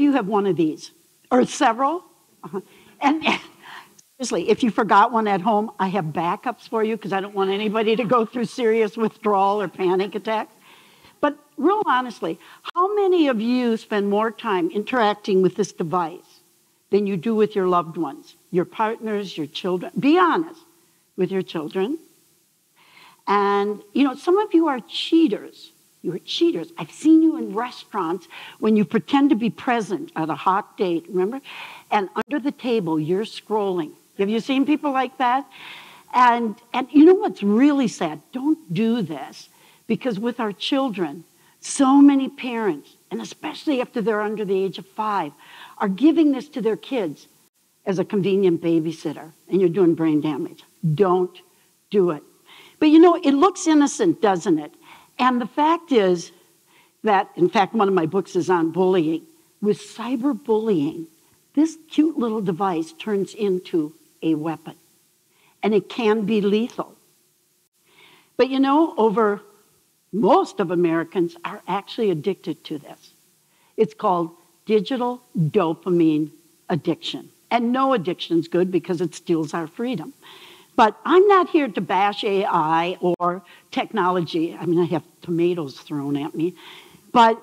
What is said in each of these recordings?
of you have one of these or several? Uh-huh. And, and seriously, if you forgot one at home, I have backups for you because I don't want anybody to go through serious withdrawal or panic attacks. But real honestly, how many of you spend more time interacting with this device than you do with your loved ones, your partners, your children? Be honest with your children. And, you know, some of you are cheaters. You're cheaters. I've seen you in restaurants when you pretend to be present at a hot date, remember? And under the table, you're scrolling. Have you seen people like that? And, and you know what's really sad? Don't do this because with our children, so many parents, and especially after they're under the age of five, are giving this to their kids as a convenient babysitter, and you're doing brain damage. Don't do it. But you know, it looks innocent, doesn't it? And the fact is that, in fact, one of my books is on bullying. With cyberbullying, this cute little device turns into a weapon, and it can be lethal. But you know, over most of Americans are actually addicted to this. It's called digital dopamine addiction. And no addiction is good because it steals our freedom. But I'm not here to bash AI or technology. I mean, I have tomatoes thrown at me. But,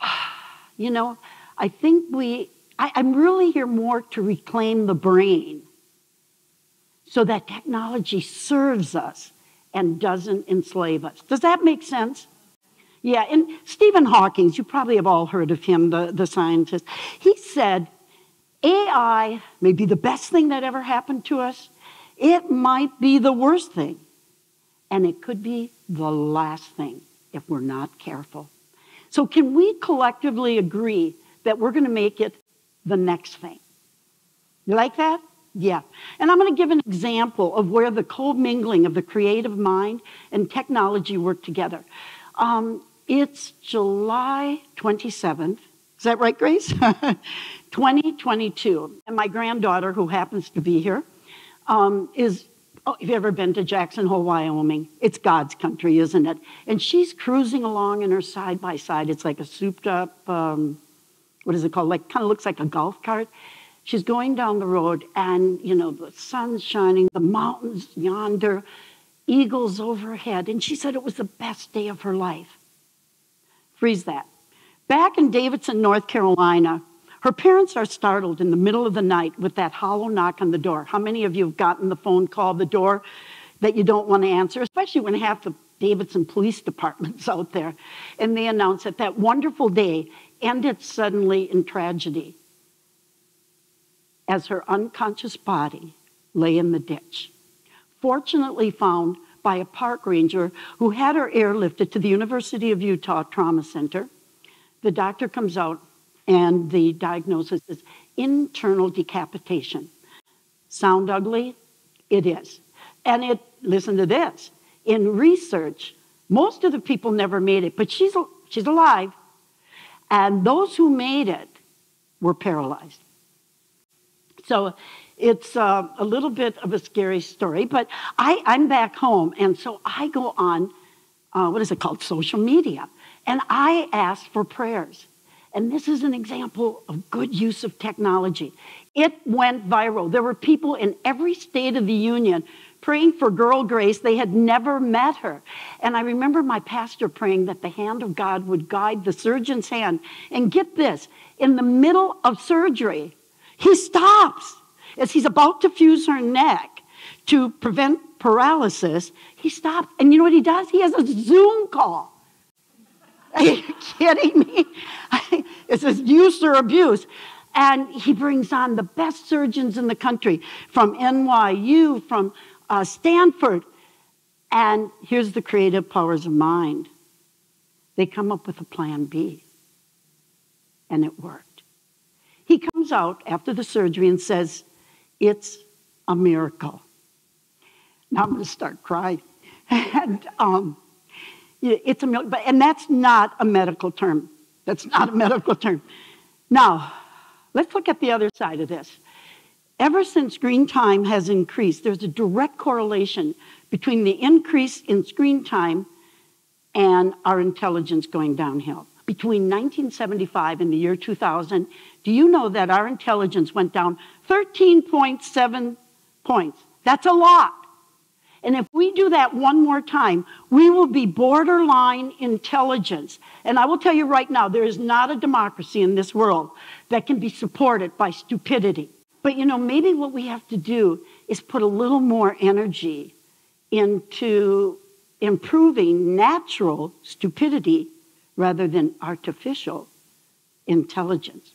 you know, I think we, I, I'm really here more to reclaim the brain so that technology serves us and doesn't enslave us. Does that make sense? Yeah, and Stephen Hawking, you probably have all heard of him, the, the scientist. He said, AI may be the best thing that ever happened to us, it might be the worst thing. And it could be the last thing if we're not careful. So, can we collectively agree that we're going to make it the next thing? You like that? Yeah. And I'm going to give an example of where the commingling of the creative mind and technology work together. Um, it's July 27th. Is that right, Grace? 2022. And my granddaughter, who happens to be here, um, is, oh, have you ever been to Jackson Hole, Wyoming? It's God's country, isn't it? And she's cruising along in her side by side. It's like a souped up, um, what is it called? Like, kind of looks like a golf cart. She's going down the road, and, you know, the sun's shining, the mountains yonder, eagles overhead. And she said it was the best day of her life. Freeze that. Back in Davidson, North Carolina, her parents are startled in the middle of the night with that hollow knock on the door. How many of you have gotten the phone call, the door that you don't want to answer, especially when half the Davidson Police Department's out there? And they announce that that wonderful day ended suddenly in tragedy as her unconscious body lay in the ditch. Fortunately, found by a park ranger who had her airlifted to the University of Utah Trauma Center. The doctor comes out and the diagnosis is internal decapitation. Sound ugly? It is. And it, listen to this, in research, most of the people never made it, but she's, she's alive. And those who made it were paralyzed. So it's uh, a little bit of a scary story, but I, I'm back home, and so I go on, uh, what is it called, social media, and I ask for prayers. And this is an example of good use of technology. It went viral. There were people in every state of the union praying for girl Grace. They had never met her. And I remember my pastor praying that the hand of God would guide the surgeon's hand. And get this in the middle of surgery, he stops as he's about to fuse her neck to prevent paralysis. He stops. And you know what he does? He has a Zoom call. Are you kidding me? It's this use or abuse. And he brings on the best surgeons in the country from NYU, from uh, Stanford. And here's the creative powers of mind they come up with a plan B. And it worked. He comes out after the surgery and says, It's a miracle. Now I'm going to start crying. and um, it's a miracle. And that's not a medical term. That's not a medical term. Now, let's look at the other side of this. Ever since screen time has increased, there's a direct correlation between the increase in screen time and our intelligence going downhill. between 1975 and the year 2000, do you know that our intelligence went down 13.7 points? That's a lot. And if we do that one more time, we will be borderline intelligence. And I will tell you right now, there is not a democracy in this world that can be supported by stupidity. But you know, maybe what we have to do is put a little more energy into improving natural stupidity rather than artificial intelligence.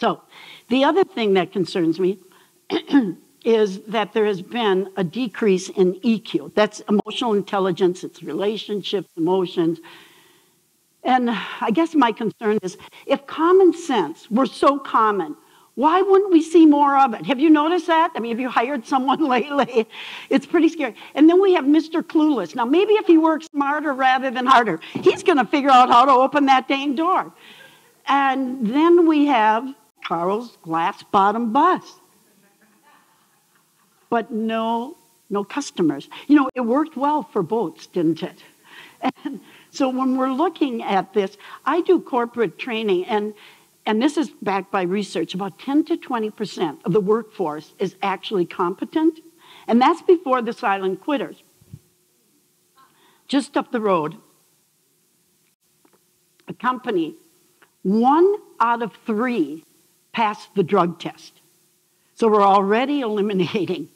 So, the other thing that concerns me is that there has been a decrease in EQ. That's emotional intelligence, it's relationships, emotions. And I guess my concern is if common sense were so common, why wouldn't we see more of it? Have you noticed that? I mean, have you hired someone lately? It's pretty scary. And then we have Mr. Clueless. Now, maybe if he works smarter rather than harder, he's going to figure out how to open that dang door. And then we have Carl's glass bottom bus but no, no customers. You know, it worked well for boats, didn't it? And so when we're looking at this, I do corporate training, and, and this is backed by research. About 10 to 20% of the workforce is actually competent, and that's before the silent quitters. Just up the road, a company, one out of three passed the drug test. So we're already eliminating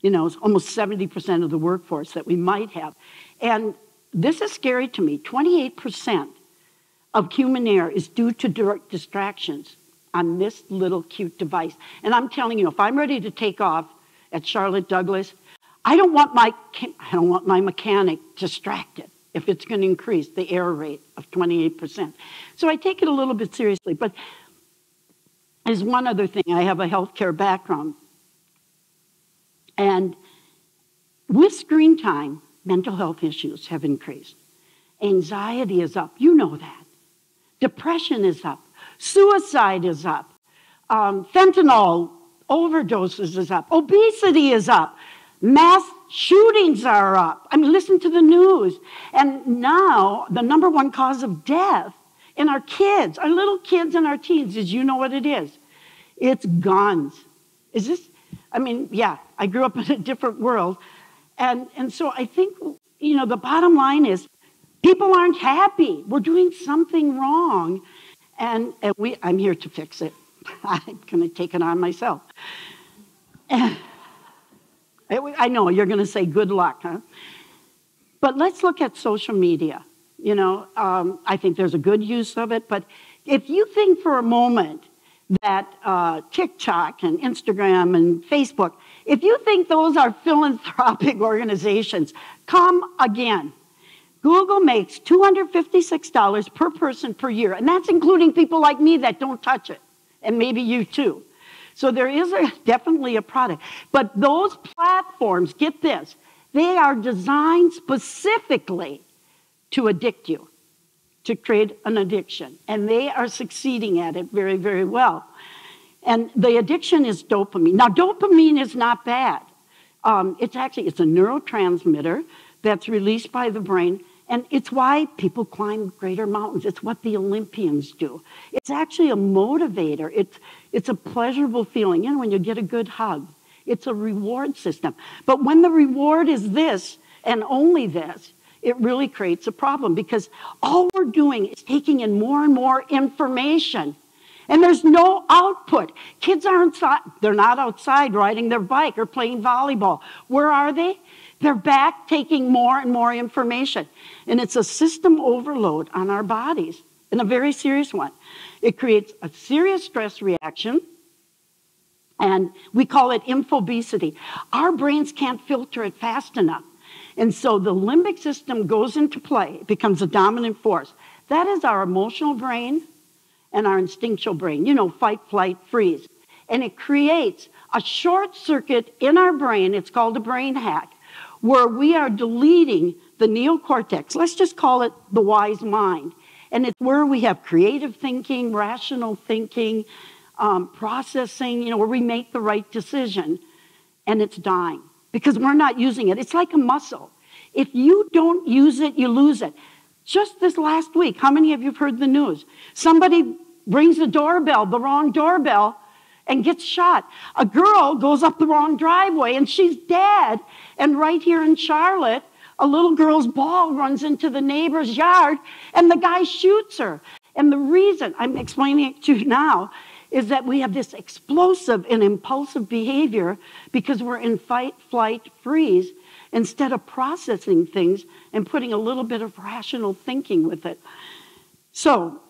you know, it's almost 70% of the workforce that we might have. And this is scary to me. 28% of human error is due to direct distractions on this little cute device. And I'm telling you, if I'm ready to take off at Charlotte Douglas, I don't want my, I don't want my mechanic distracted if it's going to increase the error rate of 28%. So I take it a little bit seriously. But there's one other thing. I have a healthcare background. And with screen time, mental health issues have increased. Anxiety is up. You know that. Depression is up. Suicide is up. Um, fentanyl overdoses is up. Obesity is up. Mass shootings are up. I mean, listen to the news. And now, the number one cause of death in our kids, our little kids and our teens, is you know what it is? It's guns. Is this, I mean, yeah, I grew up in a different world. And, and so I think, you know, the bottom line is people aren't happy. We're doing something wrong. And, and we, I'm here to fix it. I'm going to take it on myself. And I know you're going to say good luck, huh? But let's look at social media. You know, um, I think there's a good use of it. But if you think for a moment that uh, TikTok and Instagram and Facebook, if you think those are philanthropic organizations, come again. Google makes $256 per person per year, and that's including people like me that don't touch it, and maybe you too. So there is a, definitely a product. But those platforms, get this, they are designed specifically to addict you to create an addiction. And they are succeeding at it very, very well. And the addiction is dopamine. Now, dopamine is not bad. Um, it's actually it's a neurotransmitter that's released by the brain, and it's why people climb greater mountains. It's what the Olympians do. It's actually a motivator. It's it's a pleasurable feeling. You know, when you get a good hug, it's a reward system. But when the reward is this and only this, it really creates a problem because all we're doing is taking in more and more information. And there's no output. Kids aren't they're not outside riding their bike or playing volleyball. Where are they? They're back taking more and more information. And it's a system overload on our bodies, and a very serious one. It creates a serious stress reaction, and we call it infobesity. Our brains can't filter it fast enough. And so the limbic system goes into play, it becomes a dominant force. That is our emotional brain and our instinctual brain, you know, fight, flight, freeze. And it creates a short circuit in our brain, it's called a brain hack, where we are deleting the neocortex. Let's just call it the wise mind. And it's where we have creative thinking, rational thinking, um, processing, you know, where we make the right decision. And it's dying because we're not using it. It's like a muscle. If you don't use it, you lose it. Just this last week, how many of you have heard the news? Somebody rings the doorbell, the wrong doorbell, and gets shot. A girl goes up the wrong driveway and she's dead. And right here in Charlotte, a little girl's ball runs into the neighbor's yard and the guy shoots her. And the reason I'm explaining it to you now is that we have this explosive and impulsive behavior because we're in fight, flight, freeze instead of processing things and putting a little bit of rational thinking with it. So,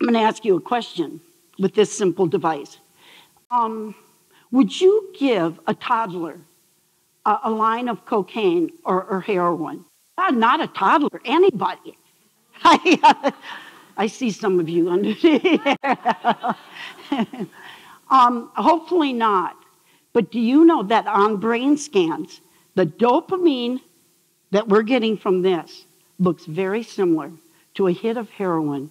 I'm going to ask you a question with this simple device. Um, would you give a toddler a, a line of cocaine or, or heroin? Uh, not a toddler, anybody. I, I see some of you under here. um, hopefully not. But do you know that on brain scans, the dopamine that we're getting from this looks very similar to a hit of heroin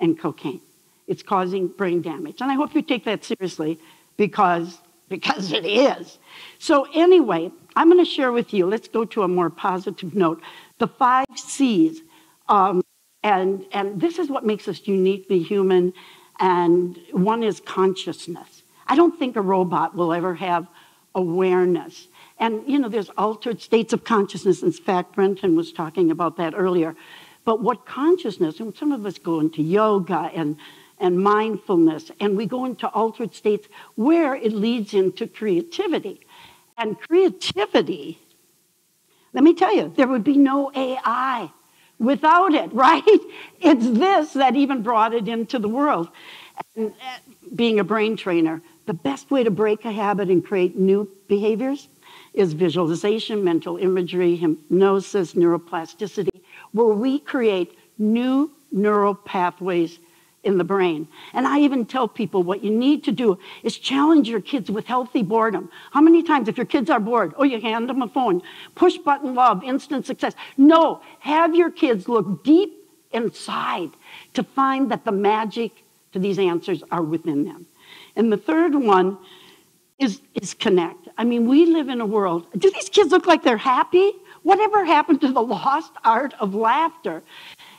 and cocaine? It's causing brain damage. And I hope you take that seriously because, because it is. So, anyway, I'm going to share with you, let's go to a more positive note, the five C's. Um, and, and this is what makes us uniquely human. And one is consciousness. I don't think a robot will ever have awareness. And, you know, there's altered states of consciousness. In fact, Brenton was talking about that earlier. But what consciousness, and some of us go into yoga and and mindfulness, and we go into altered states where it leads into creativity. And creativity, let me tell you, there would be no AI without it, right? It's this that even brought it into the world. And uh, being a brain trainer, the best way to break a habit and create new behaviors is visualization, mental imagery, hypnosis, neuroplasticity, where we create new neural pathways in the brain. And I even tell people what you need to do is challenge your kids with healthy boredom. How many times, if your kids are bored, oh, you hand them a phone, push button love, instant success. No, have your kids look deep inside to find that the magic to these answers are within them. And the third one is, is connect. I mean, we live in a world, do these kids look like they're happy? Whatever happened to the lost art of laughter?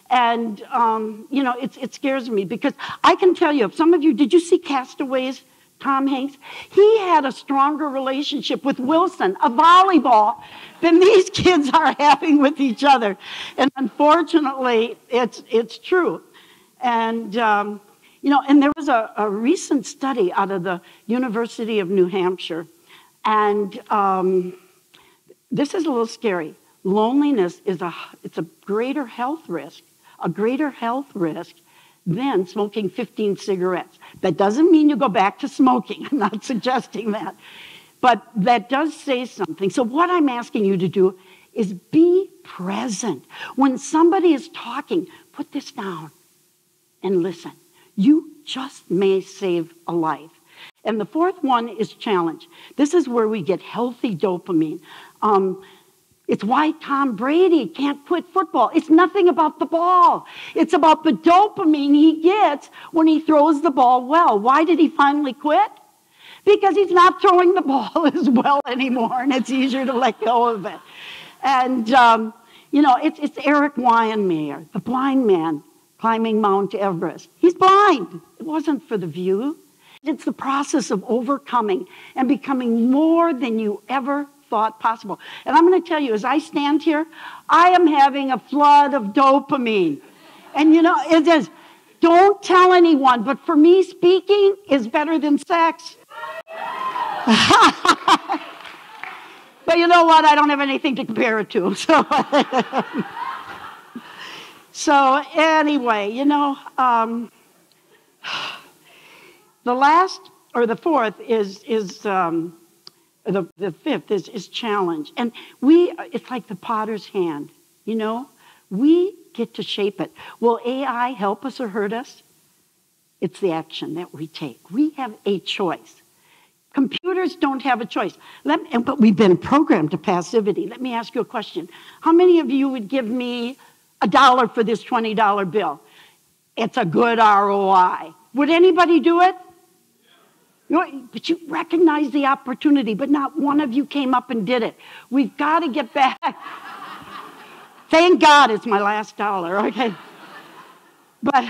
And, um, you know, it, it scares me because I can tell you, if some of you, did you see Castaways? Tom Hanks, he had a stronger relationship with Wilson, a volleyball, than these kids are having with each other. And unfortunately, it's, it's true. And, um, you know, and there was a, a, recent study out of the University of New Hampshire, and um, this is a little scary. Loneliness is a, it's a greater health risk a greater health risk than smoking 15 cigarettes. That doesn't mean you go back to smoking. I'm not suggesting that. But that does say something. So, what I'm asking you to do is be present. When somebody is talking, put this down and listen. You just may save a life. And the fourth one is challenge. This is where we get healthy dopamine. Um, it's why Tom Brady can't quit football. It's nothing about the ball. It's about the dopamine he gets when he throws the ball well. Why did he finally quit? Because he's not throwing the ball as well anymore, and it's easier to let go of it. And, um, you know, it's, it's Erik Weihenmayer, the blind man climbing Mount Everest. He's blind. It wasn't for the view. It's the process of overcoming and becoming more than you ever thought possible. And I'm going to tell you, as I stand here, I am having a flood of dopamine. And you know, it is, don't tell anyone, but for me, speaking is better than sex. but you know what? I don't have anything to compare it to. So, so anyway, you know, um, the last or the fourth is, is um, the, the fifth is, is challenge. And we, it's like the potter's hand, you know? We get to shape it. Will AI help us or hurt us? It's the action that we take. We have a choice. Computers don't have a choice. Let, but we've been programmed to passivity. Let me ask you a question. How many of you would give me a dollar for this $20 bill? It's a good ROI. Would anybody do it? But you recognize the opportunity, but not one of you came up and did it. We've got to get back. Thank God it's my last dollar, okay? But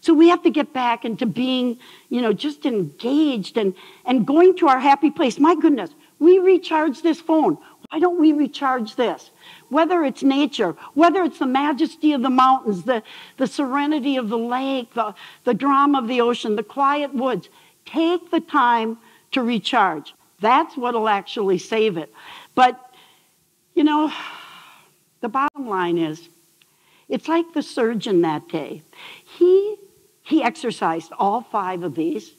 so we have to get back into being, you know, just engaged and, and going to our happy place. My goodness, we recharge this phone. Why don't we recharge this? Whether it's nature, whether it's the majesty of the mountains, the, the serenity of the lake, the, the drama of the ocean, the quiet woods, take the time to recharge. That's what'll actually save it. But, you know, the bottom line is, it's like the surgeon that day. He, he exercised all five of these.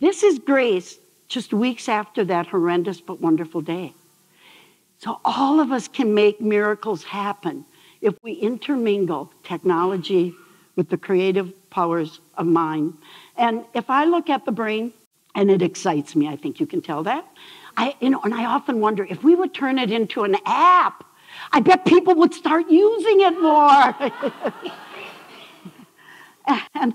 This is grace just weeks after that horrendous but wonderful day. So all of us can make miracles happen if we intermingle technology with the creative powers of mind. And if I look at the brain, and it excites me, I think you can tell that. I, you know, and I often wonder if we would turn it into an app, I bet people would start using it more. and,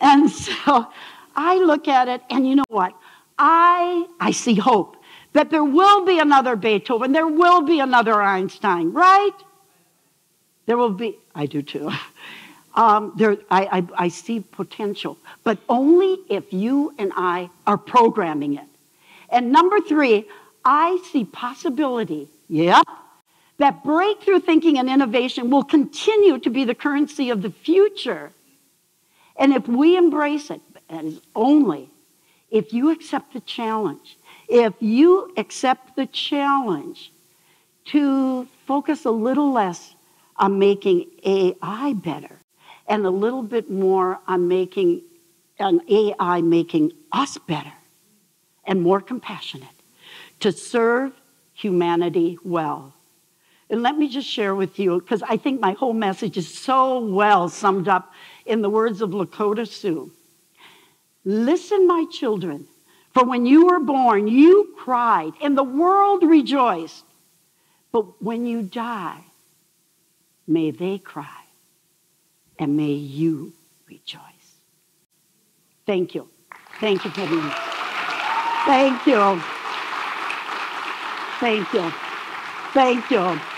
and so I look at it, and you know what? I, I see hope that there will be another Beethoven, there will be another Einstein, right? There will be, I do too. Um, there, I, I, I see potential, but only if you and I are programming it. And number three, I see possibility, yep, that breakthrough thinking and innovation will continue to be the currency of the future. And if we embrace it, that is only if you accept the challenge, if you accept the challenge to focus a little less on making AI better and a little bit more on making an AI making us better and more compassionate to serve humanity well. And let me just share with you, because I think my whole message is so well summed up in the words of Lakota Sioux. Listen, my children, for when you were born, you cried, and the world rejoiced. But when you die, may they cry, and may you rejoice. Thank you. Thank you, Kevin. Thank you. Thank you. Thank you.